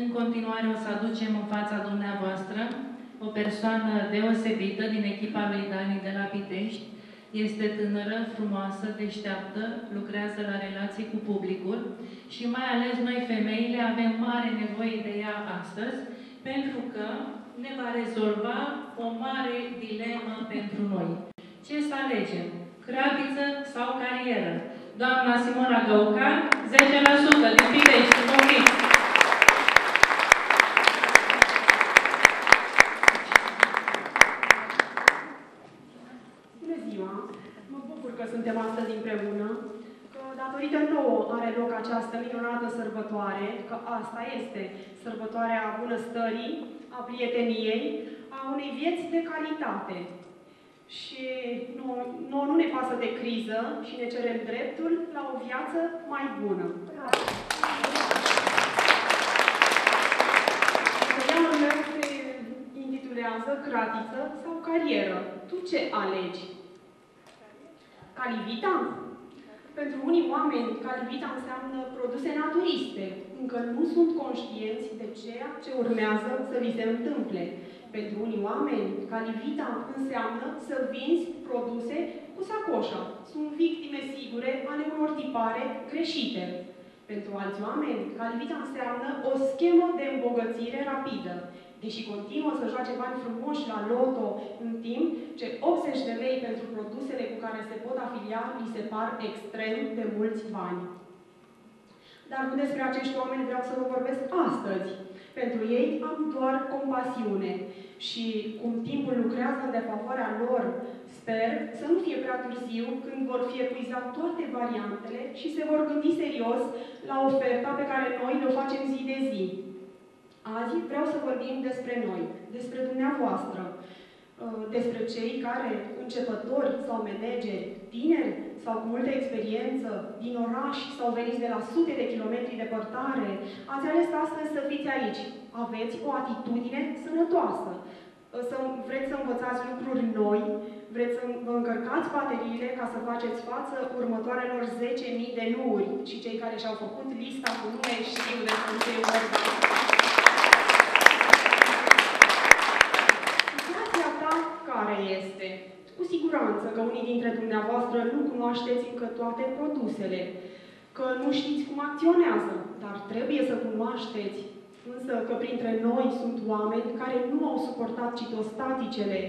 în continuare o să aducem în fața dumneavoastră o persoană deosebită din echipa lui Dani de la Pitești. Este tânără, frumoasă, deșteaptă, lucrează la relații cu publicul și mai ales noi femeile avem mare nevoie de ea astăzi pentru că ne va rezolva o mare dilemă pentru noi. Ce să alegem? Cratiță sau carieră? Doamna Simona Găucan, 10% din Pitești, un suntem astăzi împreună, că datorită nouă are loc această minunată sărbătoare, că asta este sărbătoarea bunăstării, a prieteniei, a unei vieți de calitate. Și nouă, nouă nu ne pasă de criză și ne cerem dreptul la o viață mai bună. Programul meu se intitulează Cratiță sau Carieră. Tu ce alegi? Calivita? Pentru unii oameni, calivita înseamnă produse naturiste. Încă nu sunt conștienți de ceea ce urmează să li se întâmple. Pentru unii oameni, calivita înseamnă să vinzi produse cu sacoșa. Sunt victime sigure ale unor tipare greșite. Pentru alți oameni, calivita înseamnă o schemă de îmbogățire rapidă deși continuă să joace bani frumoși la loto în timp ce 80 de lei pentru produsele cu care se pot afilia li se par extrem de mulți bani. Dar nu despre acești oameni vreau să vă vorbesc astăzi. Pentru ei am doar compasiune și cum timpul lucrează în defavoarea lor, sper să nu fie prea târziu când vor fi epuizat toate variantele și se vor gândi serios la oferta pe care noi le facem zi de zi. Azi vreau să vorbim despre noi, despre dumneavoastră, uh, despre cei care, începători sau manageri, tineri sau cu multă experiență, din oraș sau veniți de la sute de kilometri depărtare, ați ales astăzi să fiți aici. Aveți o atitudine sănătoasă. Uh, să, vreți să învățați lucruri noi, vreți să vă încărcați bateriile ca să faceți față următoarelor 10.000 de nuuri. Și cei care și-au făcut lista cu nume știu despre ce e vorba. Care este. Cu siguranță că unii dintre dumneavoastră nu cunoașteți încă toate produsele, că nu știți cum acționează, dar trebuie să cunoașteți însă că printre noi sunt oameni care nu au suportat citostaticele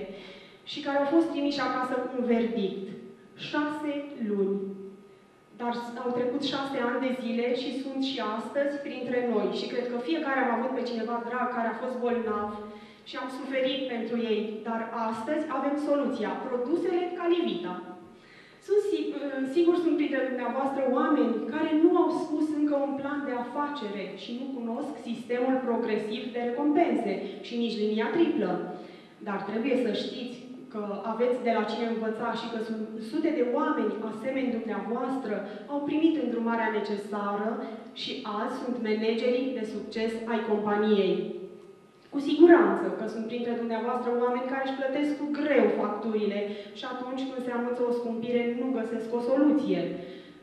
și care au fost trimiși acasă cu un verdict. Șase luni. Dar au trecut șase ani de zile și sunt și astăzi printre noi. Și cred că fiecare am avut pe cineva drag care a fost bolnav și am suferit pentru ei, dar astăzi avem soluția, produsele Calivita. Sunt sigur, sigur sunt printre dumneavoastră oameni care nu au spus încă un plan de afacere și nu cunosc sistemul progresiv de recompense și nici linia triplă. Dar trebuie să știți că aveți de la cine învăța și că sunt sute de oameni asemeni dumneavoastră au primit îndrumarea necesară și azi sunt managerii de succes ai companiei. Cu siguranță că sunt printre dumneavoastră oameni care își plătesc cu greu facturile și atunci când se anunță o scumpire nu găsesc o soluție.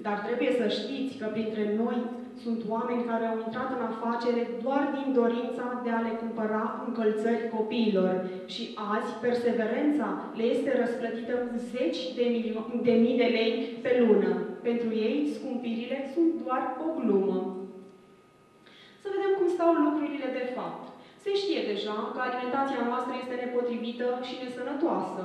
Dar trebuie să știți că printre noi sunt oameni care au intrat în afacere doar din dorința de a le cumpăra încălțări copiilor și azi perseverența le este răsplătită cu zeci de, de mii de lei pe lună. Pentru ei, scumpirile sunt doar o glumă. Să vedem cum stau lucrurile de fapt. Se știe deja că alimentația noastră este nepotrivită și nesănătoasă.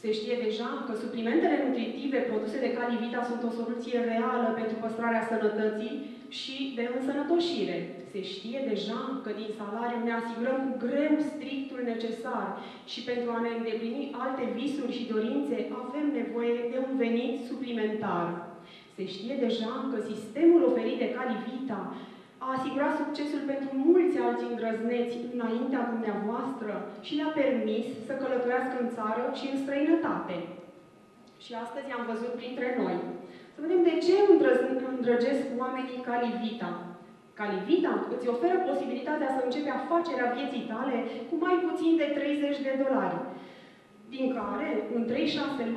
Se știe deja că suplimentele nutritive produse de Calivita sunt o soluție reală pentru păstrarea sănătății și de însănătoșire. Se știe deja că din salariu ne asigurăm cu greu strictul necesar și pentru a ne îndeplini alte visuri și dorințe avem nevoie de un venit suplimentar. Se știe deja că sistemul oferit de Calivita a asigurat succesul pentru mulți alți îndrăzneți înaintea dumneavoastră și le-a permis să călătorească în țară și în străinătate. Și astăzi am văzut printre noi. Să vedem de ce îndrăgesc oamenii Calivita. Calivita îți oferă posibilitatea să începi afacerea vieții tale cu mai puțin de 30 de dolari, din care în 3-6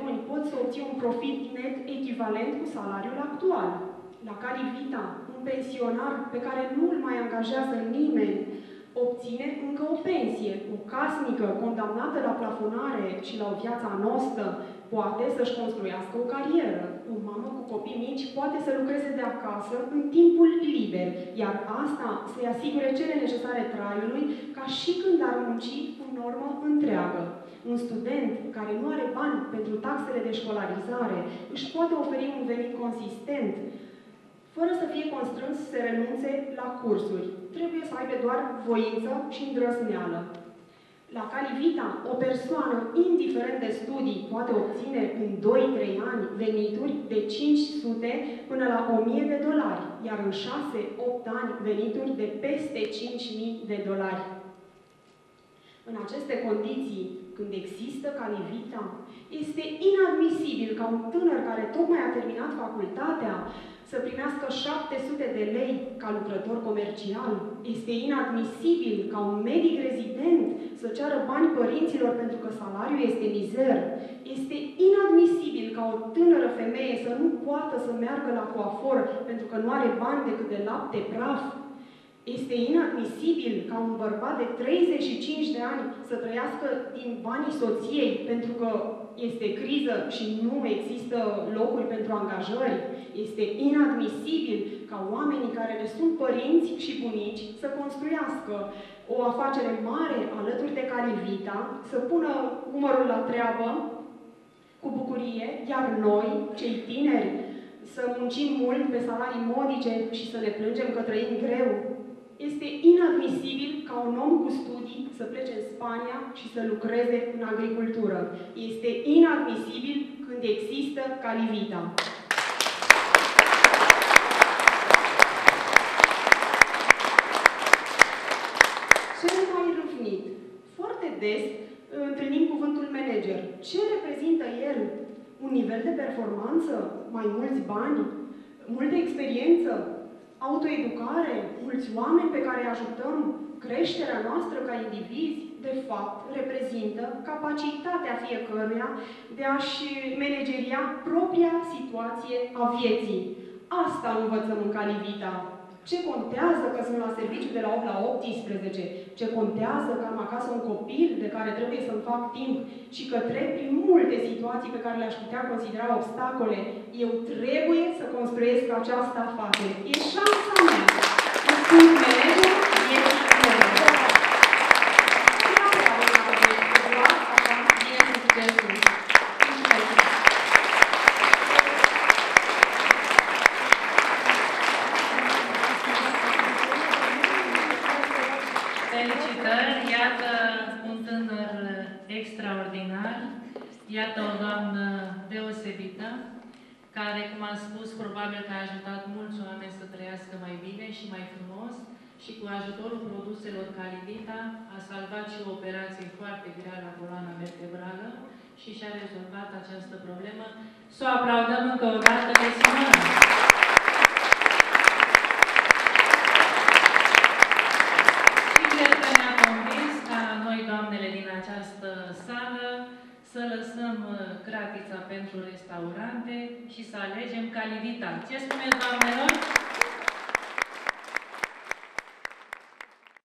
luni poți să obții un profit net echivalent cu salariul actual. La Calivita, un pensionar pe care nu îl mai angajează nimeni, obține încă o pensie. O casnică condamnată la plafonare și la o viață anostă poate să-și construiască o carieră. O mamă cu copii mici poate să lucreze de acasă în timpul liber, iar asta să-i asigure cele necesare traiului, ca și când ar munci cu normă întreagă. Un student care nu are bani pentru taxele de școlarizare își poate oferi un venit consistent, fără să fie constrâns să renunțe la cursuri. Trebuie să aibă doar voință și îndrăzneală. La Calivita, o persoană, indiferent de studii, poate obține în 2-3 ani venituri de 500 până la 1000 de dolari, iar în 6-8 ani venituri de peste 5000 de dolari. În aceste condiții, când există Calivita, este inadmisibil ca un tânăr care tocmai a terminat facultatea să primească 700 de lei ca lucrător comercial. Este inadmisibil ca un medic rezident să ceară bani părinților pentru că salariul este mizer. Este inadmisibil ca o tânără femeie să nu poată să meargă la coafor pentru că nu are bani decât de lapte praf. Este inadmisibil ca un bărbat de 35 de ani să trăiască din banii soției pentru că este criză și nu există locuri pentru angajări. Este inadmisibil ca oamenii care le sunt părinți și bunici să construiască o afacere mare alături de Calivita, să pună umărul la treabă cu bucurie, iar noi, cei tineri, să muncim mult pe salarii modice și să ne plângem că trăim greu, este inadmisibil ca un om cu studii să plece în Spania și să lucreze în agricultură. Este inadmisibil când există calivita. Ce mai râvnit? Foarte des întâlnim cuvântul manager. Ce reprezintă el? Un nivel de performanță? Mai mulți bani? Multă experiență? Autoeducare, mulți oameni pe care îi ajutăm, creșterea noastră ca indivizi, de fapt, reprezintă capacitatea fiecăruia de a-și manageria propria situație a vieții. Asta învățăm în Calivita. Ce contează că sunt la serviciu de la 8 la 18? Ce contează că am acasă un copil de care trebuie să-mi fac timp și că trec prin multe situații pe care le-aș putea considera obstacole? Eu trebuie să construiesc această afacere. E șansa mea. Sunt manager, vieții Iată o doamnă deosebită, care, cum am spus, probabil că a ajutat mulți oameni să trăiască mai bine și mai frumos și cu ajutorul produselor Calivita a salvat și o operație foarte grea la coloana vertebrală și și-a rezolvat această problemă. Să o aplaudăm încă o dată pe Simona! Și cred că ne-a convins ca noi, doamnele din această sală, să lăsăm uh, cratița pentru restaurante și să alegem calivita. Ce spuneți, doamnelor?